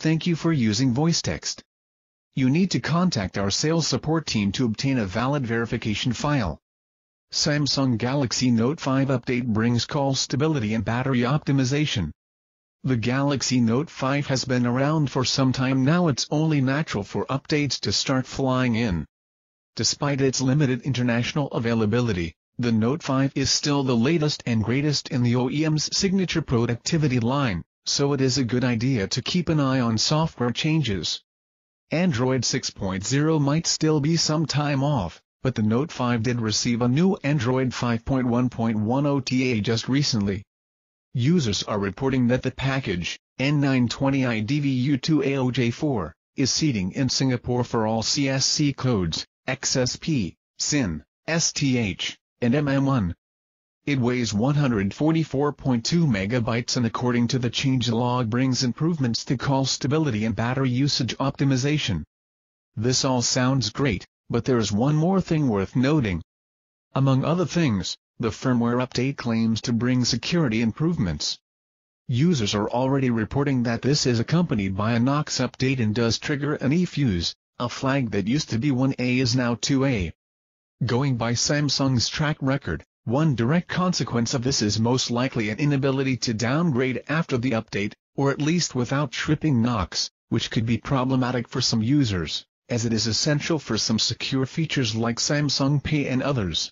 Thank you for using voice text. You need to contact our sales support team to obtain a valid verification file. Samsung Galaxy Note 5 update brings call stability and battery optimization. The Galaxy Note 5 has been around for some time now it's only natural for updates to start flying in. Despite its limited international availability, the Note 5 is still the latest and greatest in the OEM's signature productivity line, so it is a good idea to keep an eye on software changes. Android 6.0 might still be some time off, but the Note 5 did receive a new Android 5.1.1 OTA just recently. Users are reporting that the package, N920IDVU2AOJ4, is seeding in Singapore for all CSC codes, XSP, SIN, STH, and MM1. It weighs 144.2 megabytes and according to the changelog brings improvements to call stability and battery usage optimization. This all sounds great, but there's one more thing worth noting. Among other things, the firmware update claims to bring security improvements. Users are already reporting that this is accompanied by a Knox update and does trigger an eFuse, a flag that used to be 1A is now 2A. Going by Samsung's track record, one direct consequence of this is most likely an inability to downgrade after the update, or at least without tripping Knox, which could be problematic for some users as it is essential for some secure features like Samsung Pay and others.